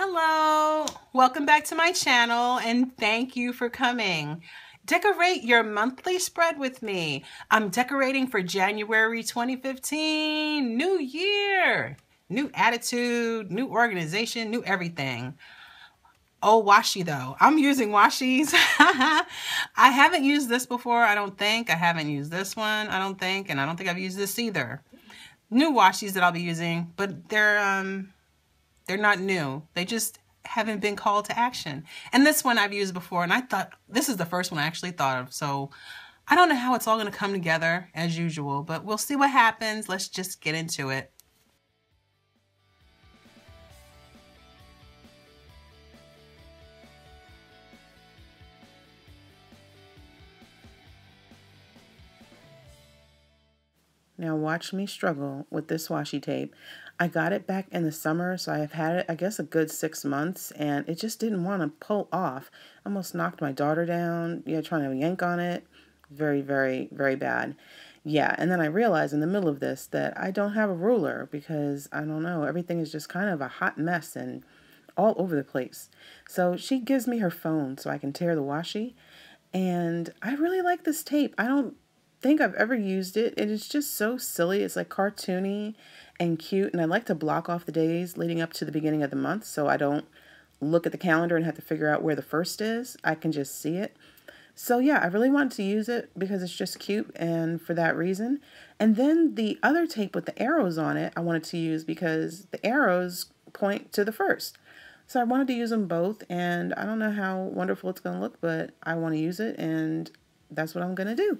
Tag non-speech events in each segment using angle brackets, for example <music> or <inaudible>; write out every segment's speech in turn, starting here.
Hello, welcome back to my channel and thank you for coming. Decorate your monthly spread with me. I'm decorating for January 2015, new year, new attitude, new organization, new everything. Oh, washi though. I'm using washi's. <laughs> I haven't used this before, I don't think. I haven't used this one, I don't think. And I don't think I've used this either. New washi's that I'll be using, but they're um they're not new. They just haven't been called to action. And this one I've used before, and I thought this is the first one I actually thought of. So I don't know how it's all going to come together as usual, but we'll see what happens. Let's just get into it. Now watch me struggle with this washi tape. I got it back in the summer, so I have had it, I guess, a good six months, and it just didn't want to pull off. Almost knocked my daughter down, yeah, trying to yank on it. Very, very, very bad. Yeah, and then I realized in the middle of this that I don't have a ruler because, I don't know, everything is just kind of a hot mess and all over the place. So she gives me her phone so I can tear the washi, and I really like this tape. I don't think I've ever used it. It is just so silly. It's like cartoony and cute. And I like to block off the days leading up to the beginning of the month so I don't look at the calendar and have to figure out where the first is. I can just see it. So yeah, I really wanted to use it because it's just cute and for that reason. And then the other tape with the arrows on it, I wanted to use because the arrows point to the first. So I wanted to use them both and I don't know how wonderful it's going to look, but I want to use it and that's what I'm going to do.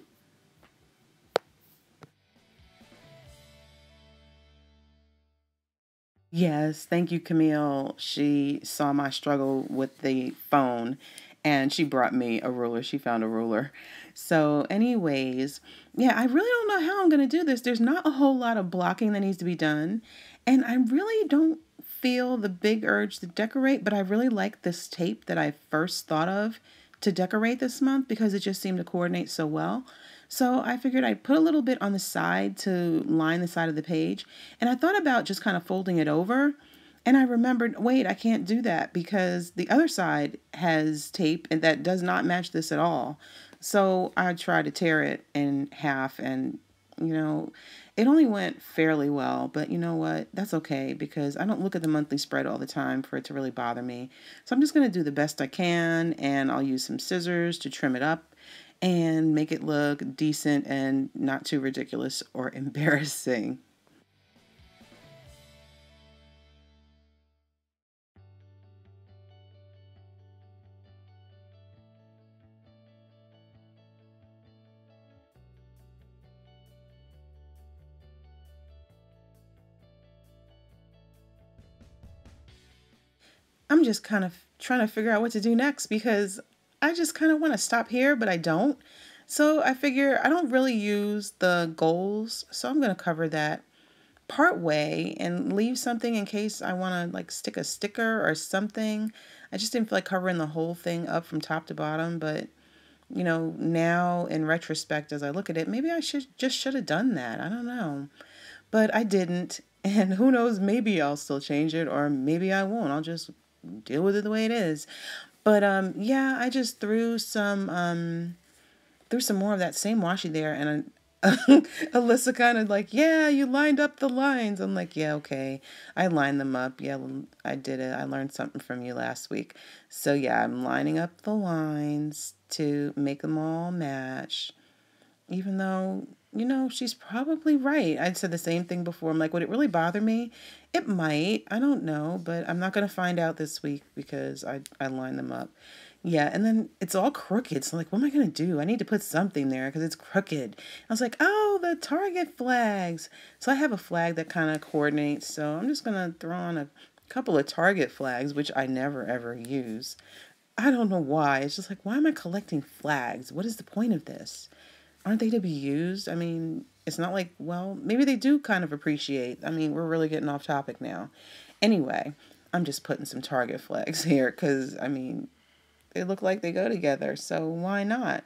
Yes, thank you, Camille. She saw my struggle with the phone and she brought me a ruler. She found a ruler. So, anyways, yeah, I really don't know how I'm going to do this. There's not a whole lot of blocking that needs to be done. And I really don't feel the big urge to decorate, but I really like this tape that I first thought of to decorate this month because it just seemed to coordinate so well. So I figured I'd put a little bit on the side to line the side of the page. And I thought about just kind of folding it over. And I remembered, wait, I can't do that because the other side has tape and that does not match this at all. So I tried to tear it in half and, you know, it only went fairly well, but you know what? That's okay because I don't look at the monthly spread all the time for it to really bother me. So I'm just going to do the best I can and I'll use some scissors to trim it up and make it look decent and not too ridiculous or <laughs> embarrassing. I'm just kind of trying to figure out what to do next because I just kind of want to stop here, but I don't. So I figure I don't really use the goals, so I'm going to cover that part way and leave something in case I want to like stick a sticker or something. I just didn't feel like covering the whole thing up from top to bottom, but you know, now in retrospect as I look at it, maybe I should just should have done that. I don't know. But I didn't, <laughs> and who knows, maybe I'll still change it or maybe I won't. I'll just deal with it the way it is. But um, yeah, I just threw some um, threw some more of that same washi there, and <laughs> Alyssa kind of like, yeah, you lined up the lines. I'm like, yeah, okay, I lined them up. Yeah, I did it. I learned something from you last week. So yeah, I'm lining up the lines to make them all match. Even though you know, she's probably right. I'd said the same thing before. I'm like, would it really bother me? It might. I don't know, but I'm not going to find out this week because I, I lined them up. Yeah, and then it's all crooked. So, like, what am I going to do? I need to put something there because it's crooked. I was like, oh, the Target flags. So, I have a flag that kind of coordinates. So, I'm just going to throw on a couple of Target flags, which I never ever use. I don't know why. It's just like, why am I collecting flags? What is the point of this? Aren't they to be used? I mean, it's not like, well, maybe they do kind of appreciate. I mean, we're really getting off topic now. Anyway, I'm just putting some Target flags <laughs> here because, I mean, they look like they go together. So why not?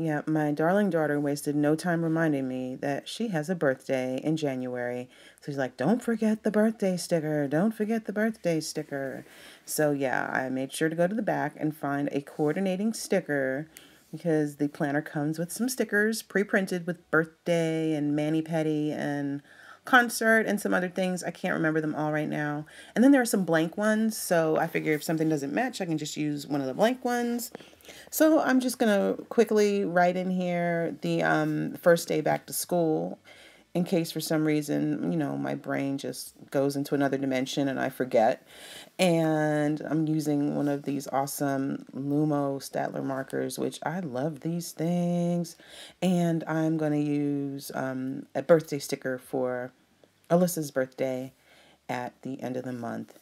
Yeah, my darling daughter wasted no time reminding me that she has a birthday in January. So she's like, don't forget the birthday sticker. Don't forget the birthday sticker. So yeah, I made sure to go to the back and find a coordinating sticker because the planner comes with some stickers pre-printed with birthday and mani-pedi and concert and some other things. I can't remember them all right now. And then there are some blank ones, so I figure if something doesn't match, I can just use one of the blank ones. So I'm just going to quickly write in here the um, first day back to school in case for some reason, you know, my brain just goes into another dimension and I forget. And I'm using one of these awesome Lumo Staedtler markers, which I love these things. And I'm going to use um, a birthday sticker for Alyssa's birthday at the end of the month.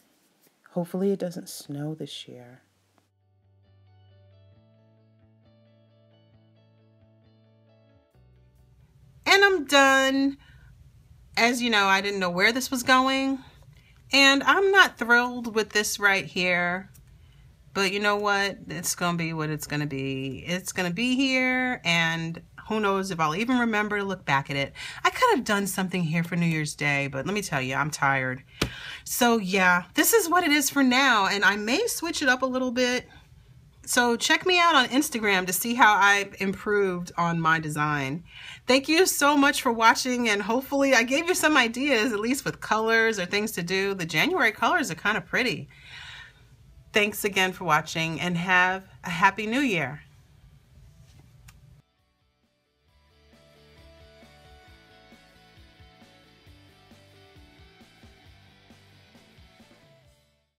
Hopefully it doesn't snow this year. I'm done. As you know, I didn't know where this was going. And I'm not thrilled with this right here. But you know what? It's going to be what it's going to be. It's going to be here. And who knows if I'll even remember to look back at it. I could have done something here for New Year's Day. But let me tell you, I'm tired. So yeah, this is what it is for now. And I may switch it up a little bit so check me out on Instagram to see how I've improved on my design. Thank you so much for watching and hopefully I gave you some ideas, at least with colors or things to do. The January colors are kind of pretty. Thanks again for watching and have a happy new year.